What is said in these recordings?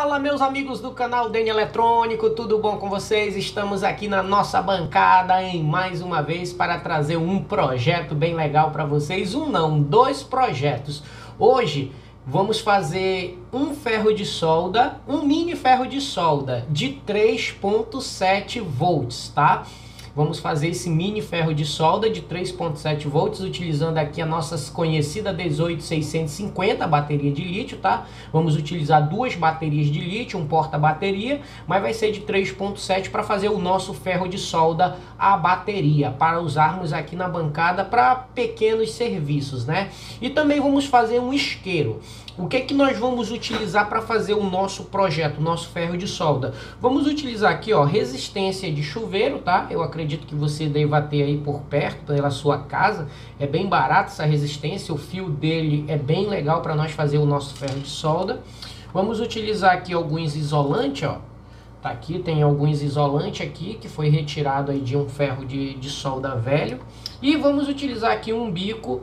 Fala, meus amigos do canal Dene Eletrônico, tudo bom com vocês? Estamos aqui na nossa bancada em mais uma vez para trazer um projeto bem legal para vocês. Um não, dois projetos. Hoje vamos fazer um ferro de solda, um mini ferro de solda de 3.7 volts, tá? Vamos fazer esse mini ferro de solda de 3.7 volts, utilizando aqui a nossa conhecida 18650 bateria de lítio, tá? Vamos utilizar duas baterias de lítio, um porta-bateria, mas vai ser de 3.7 para fazer o nosso ferro de solda a bateria, para usarmos aqui na bancada para pequenos serviços, né? E também vamos fazer um isqueiro. O que é que nós vamos utilizar para fazer o nosso projeto, o nosso ferro de solda? Vamos utilizar aqui, ó, resistência de chuveiro, tá? Eu acredito que você deva ter aí por perto, pela sua casa. É bem barato essa resistência, o fio dele é bem legal para nós fazer o nosso ferro de solda. Vamos utilizar aqui alguns isolantes, ó. Tá aqui, tem alguns isolantes aqui que foi retirado aí de um ferro de, de solda velho. E vamos utilizar aqui um bico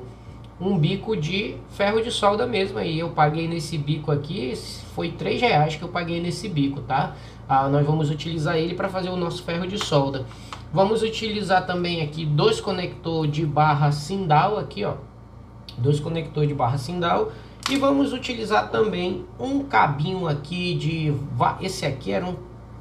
um bico de ferro de solda mesmo aí. Eu paguei nesse bico aqui, foi 3 reais que eu paguei nesse bico, tá? Ah, nós vamos utilizar ele para fazer o nosso ferro de solda. Vamos utilizar também aqui dois conectores de barra Sindal aqui, ó. Dois conectores de barra Sindal. E vamos utilizar também um cabinho aqui de... Esse aqui era um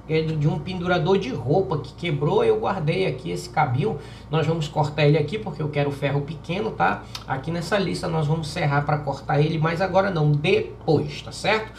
é de um pendurador de roupa que quebrou, eu guardei aqui esse cabinho. Nós vamos cortar ele aqui porque eu quero ferro pequeno, tá? Aqui nessa lista nós vamos serrar para cortar ele, mas agora não, depois, tá certo?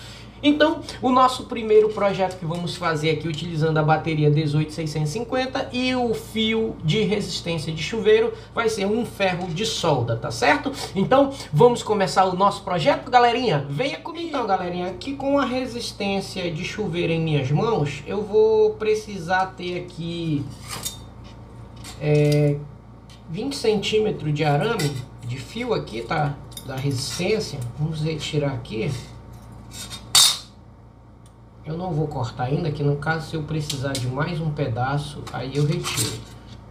Então, o nosso primeiro projeto que vamos fazer aqui utilizando a bateria 18650 e o fio de resistência de chuveiro vai ser um ferro de solda, tá certo? Então, vamos começar o nosso projeto, galerinha? Venha comigo. Então, galerinha, aqui com a resistência de chuveiro em minhas mãos, eu vou precisar ter aqui é, 20 centímetros de arame de fio aqui, tá? Da resistência. Vamos retirar aqui. Eu não vou cortar ainda, que no caso se eu precisar de mais um pedaço, aí eu retiro.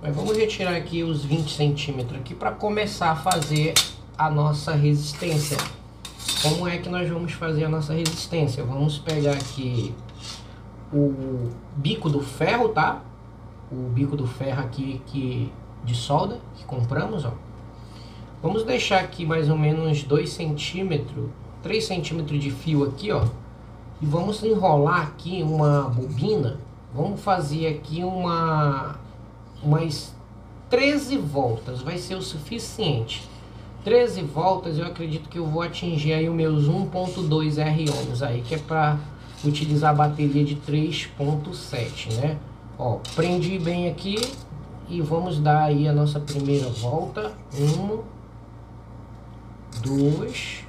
Mas vamos retirar aqui os 20 centímetros aqui para começar a fazer a nossa resistência. Como é que nós vamos fazer a nossa resistência? Vamos pegar aqui o bico do ferro, tá? O bico do ferro aqui que, de solda que compramos, ó. Vamos deixar aqui mais ou menos 2 centímetros, 3 centímetros de fio aqui, ó e vamos enrolar aqui uma bobina. Vamos fazer aqui uma umas 13 voltas, vai ser o suficiente. 13 voltas eu acredito que eu vou atingir aí os meus 1.2 R ohms aí, que é para utilizar a bateria de 3.7, né? Ó, prendi bem aqui e vamos dar aí a nossa primeira volta. Um, dois,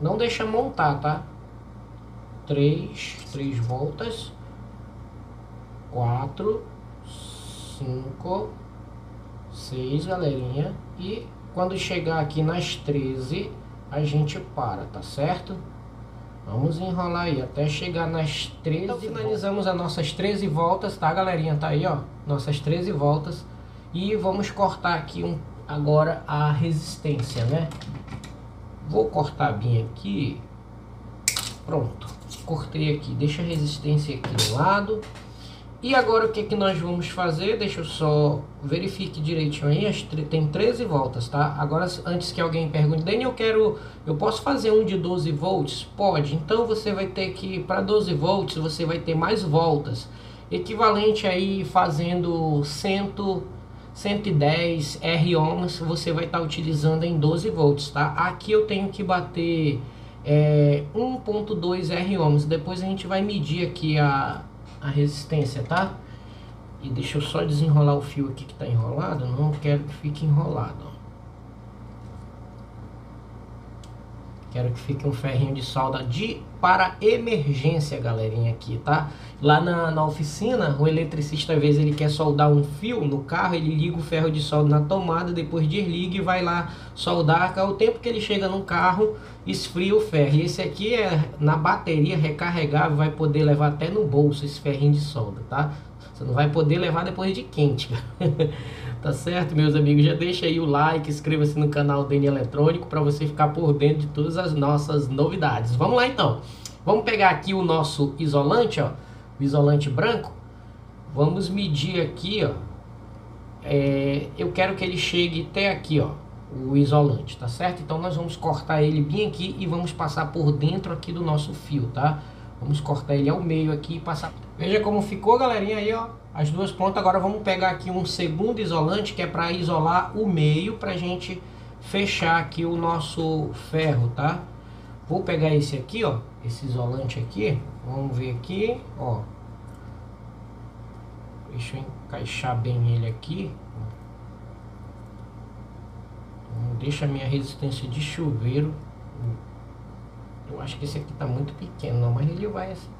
não deixa montar, tá? Três, três voltas, quatro, cinco, seis, galerinha. E quando chegar aqui nas 13, a gente para, tá certo? Vamos enrolar aí até chegar nas 13 Então finalizamos as nossas 13 voltas, tá galerinha? Tá aí, ó, nossas 13 voltas. E vamos cortar aqui um, agora a resistência, né? Vou cortar bem aqui. Pronto cortei aqui, deixa a resistência aqui do lado. E agora o que, que nós vamos fazer? Deixa eu só verifique direitinho aí, tem 13 voltas, tá? Agora, antes que alguém pergunte, Daniel, eu quero, eu posso fazer um de 12 volts? Pode, então você vai ter que, para 12 volts, você vai ter mais voltas, equivalente aí fazendo 100, 110 R ohms, você vai estar tá utilizando em 12 volts, tá? Aqui eu tenho que bater é 1.2 R ohms. Depois a gente vai medir aqui a, a resistência, tá? E deixa eu só desenrolar o fio aqui que está enrolado. Não quero que fique enrolado. Quero que fique um ferrinho de solda de para emergência, galerinha, aqui, tá? Lá na, na oficina, o eletricista, às vezes, ele quer soldar um fio no carro, ele liga o ferro de solda na tomada, depois desliga e vai lá soldar. O tempo que ele chega no carro, esfria o ferro. E esse aqui é na bateria recarregável, vai poder levar até no bolso esse ferrinho de solda, tá? Você não vai poder levar depois de quente, Tá certo, meus amigos? Já deixa aí o like, inscreva-se no canal Dani Eletrônico para você ficar por dentro de todas as nossas novidades. Vamos lá então. Vamos pegar aqui o nosso isolante, ó, o isolante branco. Vamos medir aqui, ó. É, eu quero que ele chegue até aqui, ó, o isolante, tá certo? Então nós vamos cortar ele bem aqui e vamos passar por dentro aqui do nosso fio, tá? Vamos cortar ele ao meio aqui e passar. Veja como ficou, galerinha, aí, ó. As duas pontas. Agora vamos pegar aqui um segundo isolante, que é para isolar o meio, pra gente fechar aqui o nosso ferro, tá? Vou pegar esse aqui, ó. Esse isolante aqui. Vamos ver aqui, ó. Deixa eu encaixar bem ele aqui. deixa a minha resistência de chuveiro eu acho que esse aqui tá muito pequeno, não, mas ele vai assim.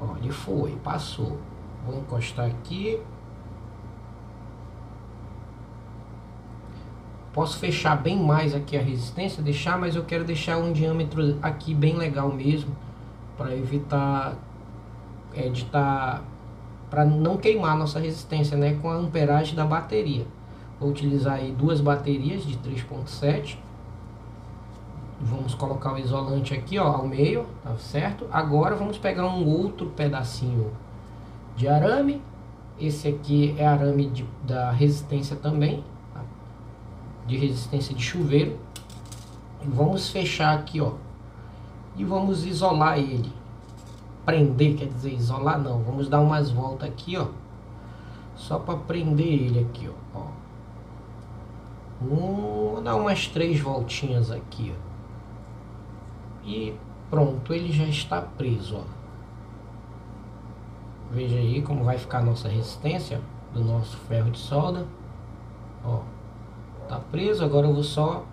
Ó, ele foi, passou. Vou encostar aqui. Posso fechar bem mais aqui a resistência, deixar, mas eu quero deixar um diâmetro aqui bem legal mesmo, para evitar é, de estar para não queimar nossa resistência, né, com a amperagem da bateria. Vou utilizar aí duas baterias de 3.7 Vamos colocar o isolante aqui, ó, ao meio, tá certo? Agora vamos pegar um outro pedacinho de arame. Esse aqui é arame de, da resistência também, tá? de resistência de chuveiro. E vamos fechar aqui, ó. E vamos isolar ele. Prender, quer dizer, isolar não. Vamos dar umas voltas aqui, ó. Só para prender ele aqui, ó. Um, vou dar umas três voltinhas aqui, ó e pronto, ele já está preso, ó. Veja aí como vai ficar a nossa resistência do nosso ferro de solda. Ó, tá preso, agora eu vou só...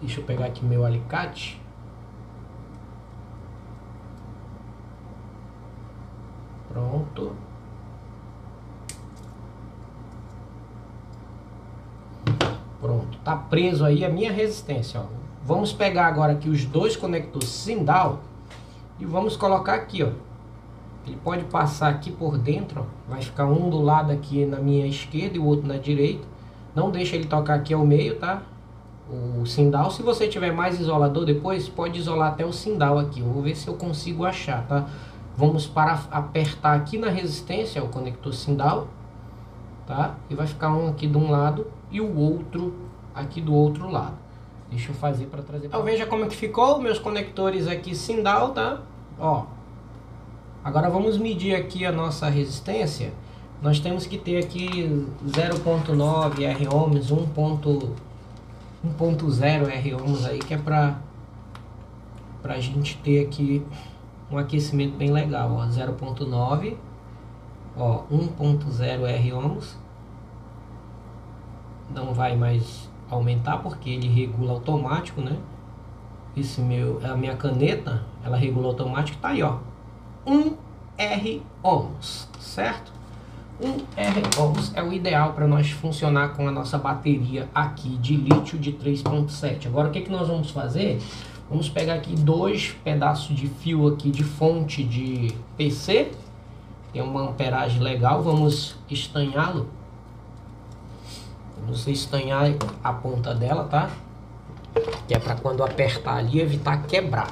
Deixa eu pegar aqui meu alicate. Pronto. Pronto, tá preso aí a minha resistência, ó. Vamos pegar agora aqui os dois conectores Sindal e vamos colocar aqui, ó. Ele pode passar aqui por dentro, ó. Vai ficar um do lado aqui na minha esquerda e o outro na direita. Não deixa ele tocar aqui ao meio, tá? O Sindal. Se você tiver mais isolador depois, pode isolar até o Sindal aqui. Eu vou ver se eu consigo achar, tá? Vamos para apertar aqui na resistência o conector Sindal, tá? E vai ficar um aqui de um lado e o outro aqui do outro lado. Deixa eu fazer para trazer. Então veja como que ficou meus conectores aqui Sindal, tá? Ó. Agora vamos medir aqui a nossa resistência. Nós temos que ter aqui 0.9 R ohms, 1.0 R ohms aí que é para para a gente ter aqui um aquecimento bem legal, ó, 0.9, ó, 1.0 R ohms não vai mais aumentar porque ele regula automático, né? Esse meu, a minha caneta, ela regula automático, tá aí, ó. 1 R ohms, certo? 1 R ohms é o ideal para nós funcionar com a nossa bateria aqui de lítio de 3.7. Agora o que, que nós vamos fazer? Vamos pegar aqui dois pedaços de fio aqui de fonte de PC. Tem uma amperagem legal, vamos estanhá-lo você estanhar a ponta dela, tá? Que é para quando apertar ali evitar quebrar.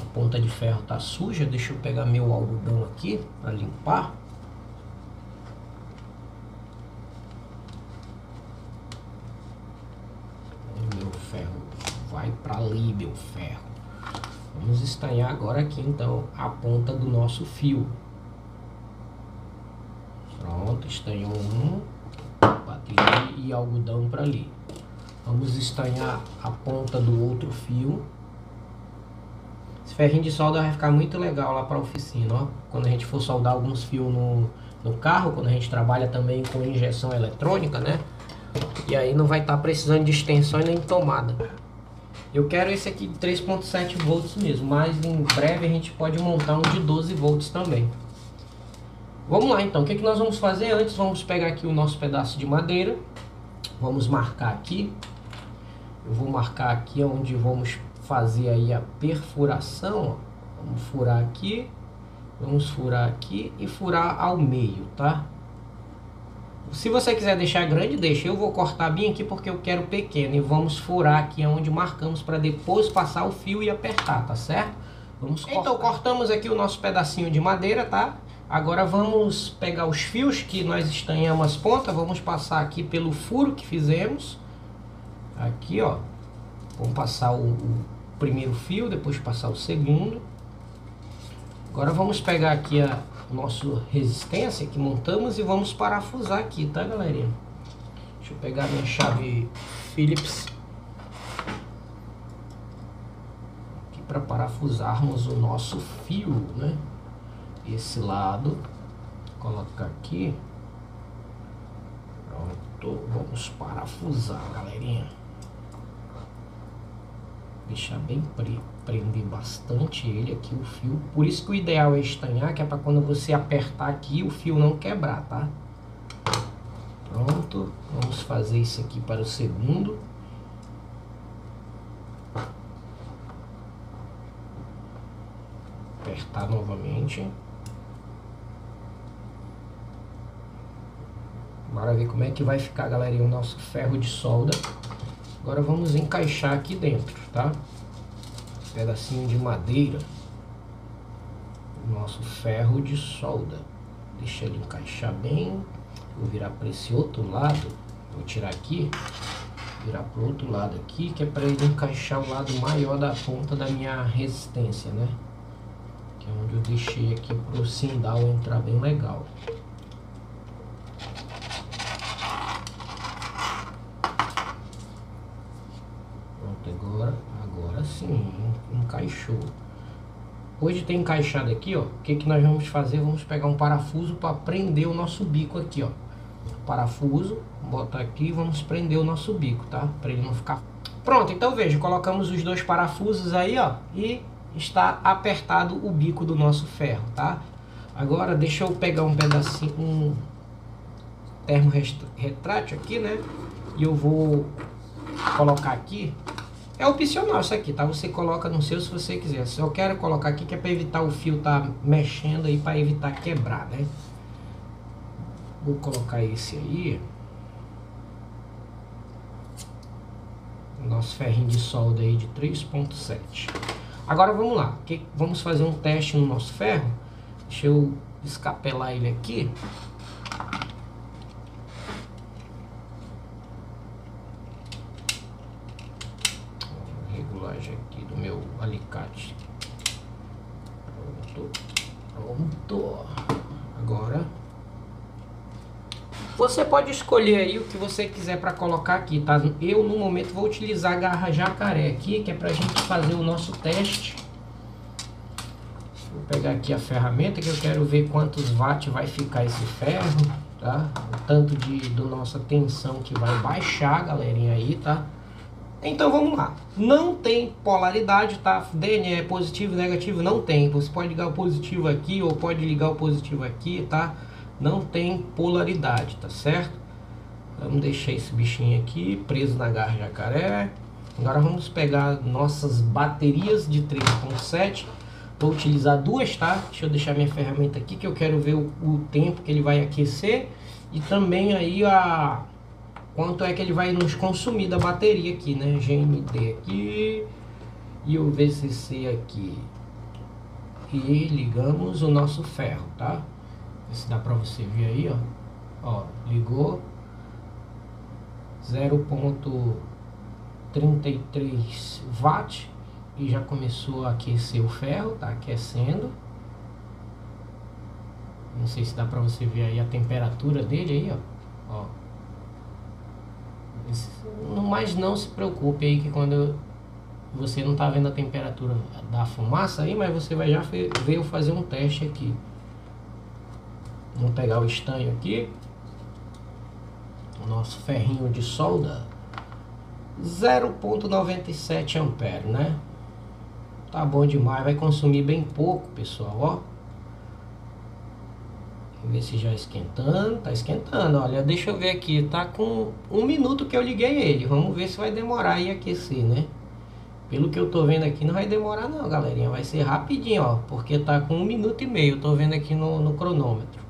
A ponta de ferro tá suja, deixa eu pegar meu algodão aqui para limpar. Meu ferro vai para ali, meu ferro. Vamos estanhar agora aqui então a ponta do nosso fio. Pronto, estanhou um. Bateria e algodão para ali. Vamos estanhar a ponta do outro fio. Esse ferrinho de solda vai ficar muito legal lá para a oficina, ó. Quando a gente for soldar alguns fios no, no carro, quando a gente trabalha também com injeção eletrônica, né? E aí não vai estar tá precisando de extensão nem tomada. Eu quero esse aqui de 3.7 volts mesmo, mas em breve a gente pode montar um de 12 volts também. Vamos lá então, o que, é que nós vamos fazer antes? Vamos pegar aqui o nosso pedaço de madeira, vamos marcar aqui, eu vou marcar aqui onde vamos fazer aí a perfuração, ó. vamos furar aqui, vamos furar aqui e furar ao meio, tá? Se você quiser deixar grande, deixa. Eu vou cortar bem aqui porque eu quero pequeno. E vamos furar aqui onde marcamos para depois passar o fio e apertar, tá certo? Vamos cortar. Então cortamos aqui o nosso pedacinho de madeira, tá? Agora vamos pegar os fios que nós estanhamos as pontas. Vamos passar aqui pelo furo que fizemos. Aqui, ó. Vamos passar o, o primeiro fio, depois passar o segundo. Agora vamos pegar aqui a nossa resistência que montamos e vamos parafusar aqui, tá galerinha? Deixa eu pegar minha chave Phillips aqui para parafusarmos o nosso fio, né? Esse lado, colocar aqui. Pronto, vamos parafusar, galerinha deixar bem pre prender bastante ele aqui o fio. Por isso que o ideal é estanhar, que é para quando você apertar aqui o fio não quebrar, tá? Pronto, vamos fazer isso aqui para o segundo. Apertar novamente. Bora ver como é que vai ficar, galerinha, o nosso ferro de solda. Agora vamos encaixar aqui dentro, tá? Um pedacinho de madeira. Nosso ferro de solda. Deixa ele encaixar bem. Vou virar para esse outro lado. Vou tirar aqui. Virar para o outro lado aqui, que é para ele encaixar o lado maior da ponta da minha resistência, né? Que é onde eu deixei aqui para o sindal entrar bem legal. Hoje tem encaixado aqui, ó. O que, que nós vamos fazer? Vamos pegar um parafuso para prender o nosso bico aqui, ó. Parafuso, botar aqui vamos prender o nosso bico, tá? Para ele não ficar... Pronto, então veja, colocamos os dois parafusos aí, ó. E está apertado o bico do nosso ferro, tá? Agora deixa eu pegar um pedacinho, um termo retrátil aqui, né? E eu vou colocar aqui é opcional isso aqui, tá? Você coloca no seu se você quiser. Se eu quero colocar aqui que é para evitar o fio tá mexendo aí para evitar quebrar, né? Vou colocar esse aí. Nosso ferrinho de solda aí de 3.7. Agora vamos lá. Que vamos fazer um teste no nosso ferro. Deixa eu escapelar ele aqui do meu alicate. Pronto. Pronto. Agora você pode escolher aí o que você quiser para colocar aqui, tá? Eu no momento vou utilizar a garra jacaré aqui, que é para a gente fazer o nosso teste. Vou pegar aqui a ferramenta que eu quero ver quantos watts vai ficar esse ferro, tá? O tanto de do nossa tensão que vai baixar, galerinha aí, tá? Então vamos lá. Não tem polaridade, tá? DNA é positivo negativo, não tem. Você pode ligar o positivo aqui ou pode ligar o positivo aqui, tá? Não tem polaridade, tá certo? Vamos deixar esse bichinho aqui preso na garra jacaré. Agora vamos pegar nossas baterias de 3.7. Vou utilizar duas, tá? Deixa eu deixar minha ferramenta aqui que eu quero ver o, o tempo que ele vai aquecer. E também aí a quanto é que ele vai nos consumir da bateria aqui, né? GMD aqui e o VCC aqui. E ligamos o nosso ferro, tá? Se dá pra você ver aí, ó. Ó, ligou 0.33 watt e já começou a aquecer o ferro, tá aquecendo. Não sei se dá pra você ver aí a temperatura dele aí, ó. ó mas não se preocupe aí que quando você não está vendo a temperatura da fumaça aí, mas você vai já ver eu fazer um teste aqui. Vamos pegar o estanho aqui. O nosso ferrinho de solda. 0.97 ampere, né? Tá bom demais, vai consumir bem pouco, pessoal, ó. Ver se já esquentando, tá esquentando, olha, deixa eu ver aqui, tá com um minuto que eu liguei ele, vamos ver se vai demorar aí aquecer, né? Pelo que eu tô vendo aqui não vai demorar não, galerinha, vai ser rapidinho, ó, porque tá com um minuto e meio, eu tô vendo aqui no, no cronômetro.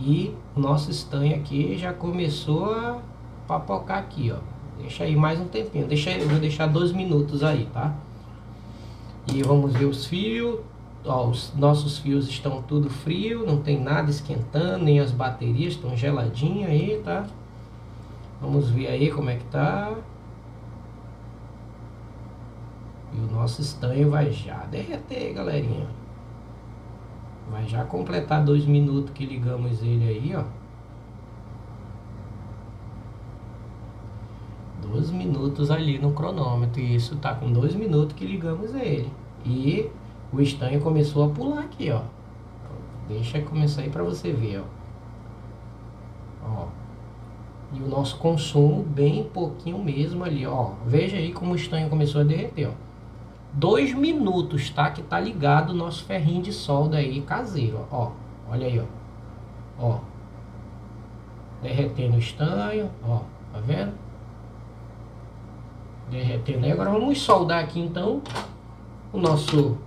E nosso estanho aqui já começou a papocar aqui, ó. Deixa aí mais um tempinho. Deixa, eu vou deixar dois minutos aí, tá? E vamos ver os fios. Ó, os nossos fios estão tudo frio, não tem nada esquentando, nem as baterias estão geladinhas aí, tá? Vamos ver aí como é que tá. E o nosso estanho vai já derreter, galerinha. Vai já completar dois minutos que ligamos ele aí, ó. Dois minutos ali no cronômetro. E isso tá com dois minutos que ligamos ele. E o estanho começou a pular aqui, ó. Deixa começar aí para você ver, ó. Ó. E o nosso consumo bem pouquinho mesmo ali, ó. Veja aí como o estanho começou a derreter, ó. Dois minutos, tá? Que tá ligado o nosso ferrinho de solda aí caseiro, ó. Olha aí, ó. Ó. Derretendo o estanho, ó. Tá vendo? Derretendo aí. Agora vamos soldar aqui então o nosso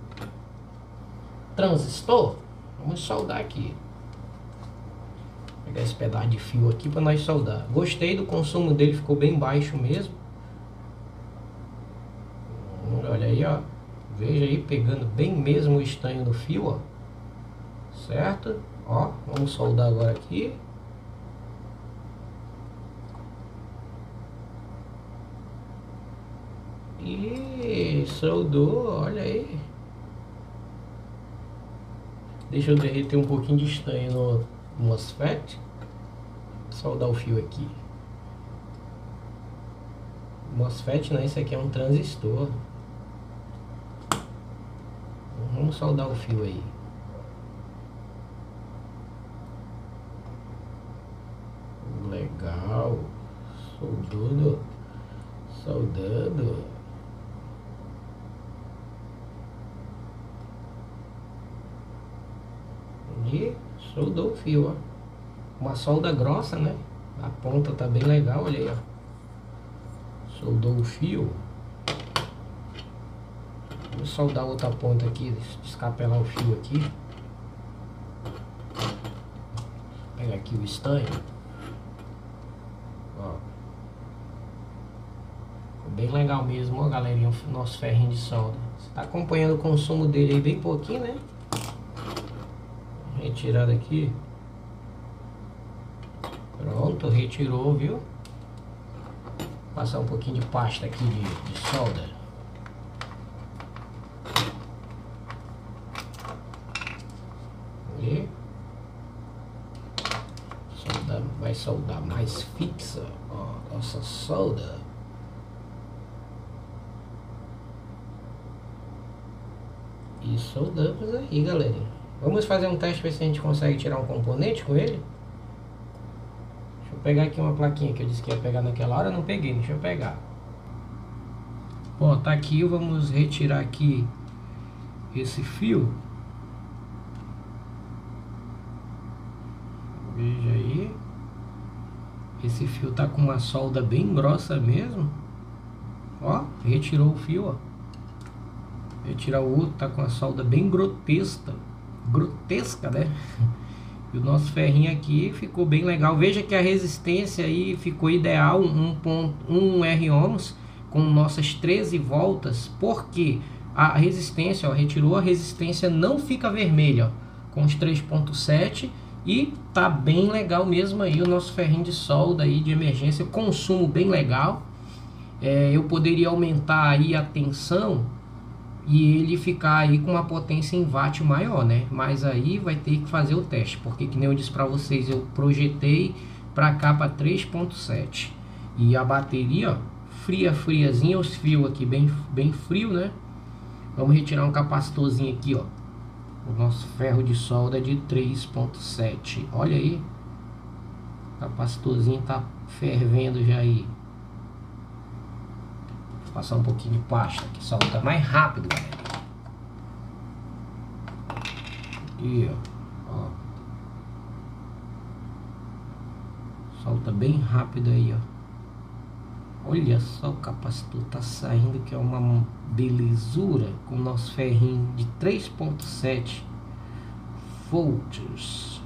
transistor. Vamos soldar aqui. Vou pegar esse pedaço de fio aqui para nós soldar. Gostei do consumo dele, ficou bem baixo mesmo. Olha aí, ó. Veja aí, pegando bem mesmo o estanho do fio, ó. Certo? Ó, vamos soldar agora aqui. E soldou, olha aí. Deixa eu derreter um pouquinho de estanho no MOSFET. Soldar o fio aqui. MOSFET não, isso aqui é um transistor. Vamos soldar o fio aí. Legal. Soldando. Soldando. E soldou o fio, ó. Uma solda grossa, né? A ponta tá bem legal, olha aí, ó. Soldou o fio. Vou soldar outra ponta aqui, descapelar o fio aqui. Pega aqui o estanho. Ó. Ficou bem legal mesmo, ó, galerinha, o nosso ferrinho de solda. Você tá acompanhando o consumo dele aí bem pouquinho, né? Retirar daqui. Pronto, retirou, viu? Passar um pouquinho de pasta aqui de, de solda. E vai soldar mais fixa, nossa solda. E soldamos aí, galera. Vamos fazer um teste ver se a gente consegue tirar um componente com ele. Deixa eu pegar aqui uma plaquinha que eu disse que ia pegar naquela hora, não peguei, deixa eu pegar. Ó, tá aqui, vamos retirar aqui esse fio. Veja aí. Esse fio tá com uma solda bem grossa mesmo. Ó, retirou o fio, ó. Retirar o outro, tá com a solda bem grotesca grotesca, né? E o nosso ferrinho aqui ficou bem legal. Veja que a resistência aí ficou ideal, 1.1 R ohms com nossas 13 voltas, porque a resistência, ó, retirou a resistência, não fica vermelha, ó, com os 3.7 e tá bem legal mesmo aí o nosso ferrinho de solda aí de emergência, consumo bem legal. É, eu poderia aumentar aí a tensão e ele ficar aí com uma potência em watt maior, né? Mas aí vai ter que fazer o teste, porque que nem eu disse para vocês, eu projetei para cá para 3.7 e a bateria, ó, fria, friazinha, os fios aqui bem, bem frio, né? Vamos retirar um capacitorzinho aqui, ó. O nosso ferro de solda de 3.7. Olha aí. O capacitorzinho tá fervendo já aí passar um pouquinho de pasta que solta mais rápido, galera. Aqui, ó. ó. Solta bem rápido aí, ó. Olha só o capacitor tá saindo que é uma belezura com nosso ferrinho de 3.7 volts.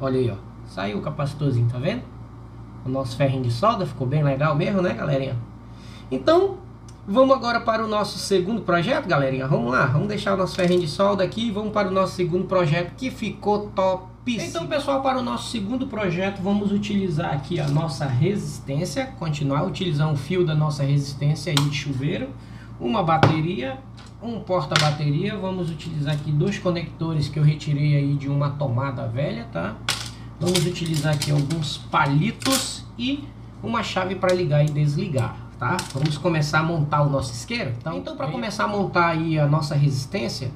Olha aí, ó. Saiu o capacitorzinho, tá vendo? O nosso ferrinho de solda ficou bem legal mesmo, né, galerinha? Então, vamos agora para o nosso segundo projeto, galerinha. Vamos lá, vamos deixar o nosso ferrinho de solda aqui e vamos para o nosso segundo projeto que ficou topíssimo. Então, pessoal, para o nosso segundo projeto, vamos utilizar aqui a nossa resistência, continuar utilizando o fio da nossa resistência aí de chuveiro, uma bateria, um porta-bateria, vamos utilizar aqui dois conectores que eu retirei aí de uma tomada velha, tá? Vamos utilizar aqui alguns palitos e uma chave para ligar e desligar tá? Vamos começar a montar o nosso isqueiro. Então, então para começar a montar aí a nossa resistência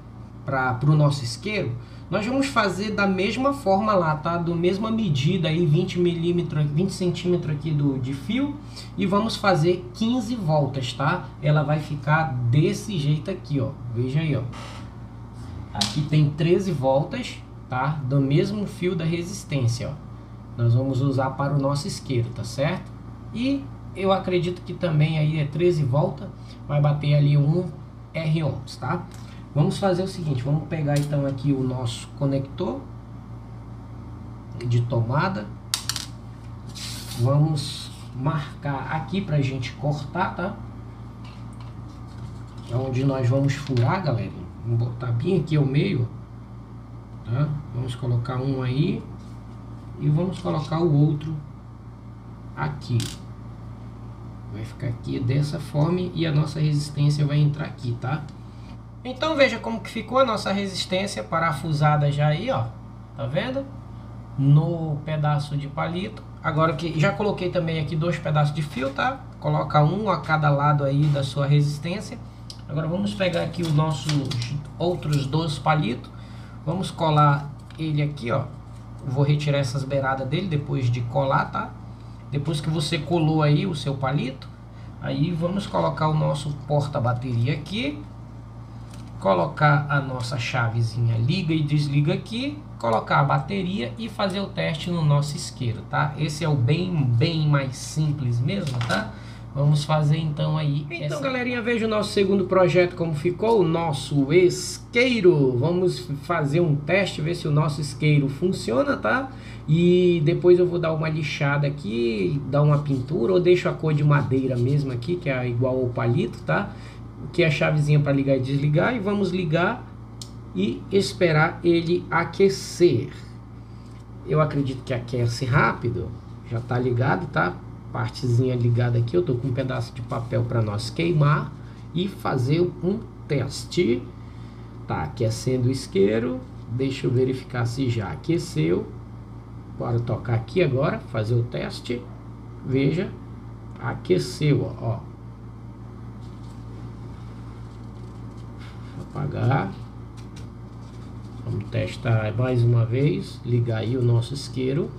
para o nosso isqueiro, nós vamos fazer da mesma forma lá, tá? Do mesma medida aí, 20 milímetros, 20 centímetros aqui do, de fio e vamos fazer 15 voltas, tá? Ela vai ficar desse jeito aqui, ó. Veja aí, ó. Aqui tem 13 voltas, tá? Do mesmo fio da resistência, ó. Nós vamos usar para o nosso isqueiro, tá certo? E eu acredito que também aí é 13 volta, vai bater ali um R ohms, tá? Vamos fazer o seguinte, vamos pegar então aqui o nosso conector de tomada, vamos marcar aqui pra gente cortar, tá? É onde nós vamos furar, galera. Vamos botar bem aqui ao meio, tá? Vamos colocar um aí e vamos colocar o outro aqui. Vai ficar aqui dessa forma e a nossa resistência vai entrar aqui, tá? Então veja como que ficou a nossa resistência parafusada já aí, ó. Tá vendo? No pedaço de palito. Agora que já coloquei também aqui dois pedaços de fio, tá? Coloca um a cada lado aí da sua resistência. Agora vamos pegar aqui os nossos outros dois palitos. Vamos colar ele aqui, ó. Vou retirar essas beiradas dele depois de colar, tá? Depois que você colou aí o seu palito, aí vamos colocar o nosso porta-bateria aqui, colocar a nossa chavezinha liga e desliga aqui, colocar a bateria e fazer o teste no nosso isqueiro, tá? Esse é o bem, bem mais simples mesmo, tá? Vamos fazer então aí. Então, essa... galerinha, veja o nosso segundo projeto como ficou, o nosso isqueiro. Vamos fazer um teste, ver se o nosso isqueiro funciona, tá? E depois eu vou dar uma lixada aqui, dar uma pintura ou deixo a cor de madeira mesmo aqui, que é igual ao palito, tá? Que é a chavezinha para ligar e desligar e vamos ligar e esperar ele aquecer. Eu acredito que aquece rápido, já tá ligado, tá? Partezinha ligada aqui, eu tô com um pedaço de papel para nós queimar e fazer um teste. Tá aquecendo o isqueiro, deixa eu verificar se já aqueceu. Bora tocar aqui agora, fazer o teste. Veja, aqueceu, ó. Apagar. Vamos testar mais uma vez, ligar aí o nosso isqueiro.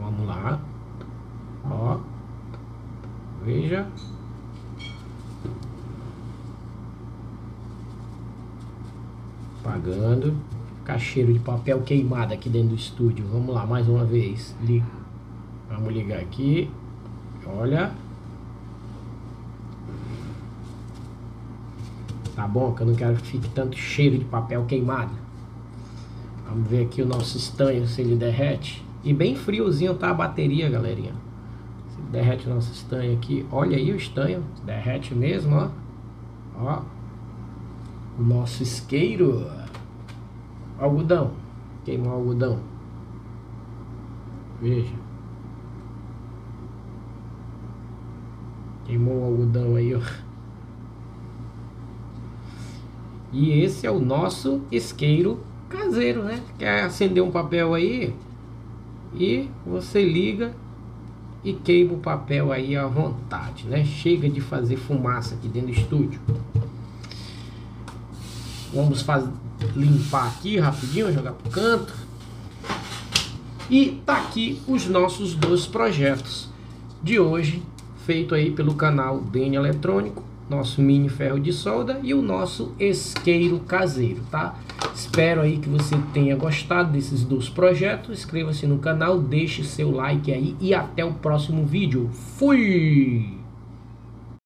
Vamos lá. Ó. Veja. Apagando. Cacheiro de papel queimado aqui dentro do estúdio. Vamos lá, mais uma vez. Liga. Vamos ligar aqui. Olha. Tá bom, que eu não quero que fique tanto cheiro de papel queimado. Vamos ver aqui o nosso estanho se ele derrete. E bem friozinho tá a bateria, galerinha derrete nosso estanho aqui. Olha aí o estanho, derrete mesmo, ó. Ó. O nosso isqueiro. Algodão. Queimou algodão. Veja. Queimou o algodão aí, ó. E esse é o nosso isqueiro caseiro, né? Quer acender um papel aí e você liga e queima o papel aí à vontade, né? Chega de fazer fumaça aqui dentro do estúdio. Vamos fazer, limpar aqui rapidinho, jogar pro canto. E tá aqui os nossos dois projetos de hoje, feito aí pelo canal DN Eletrônico nosso mini ferro de solda e o nosso isqueiro caseiro, tá? Espero aí que você tenha gostado desses dois projetos. Inscreva-se no canal, deixe seu like aí e até o próximo vídeo. Fui!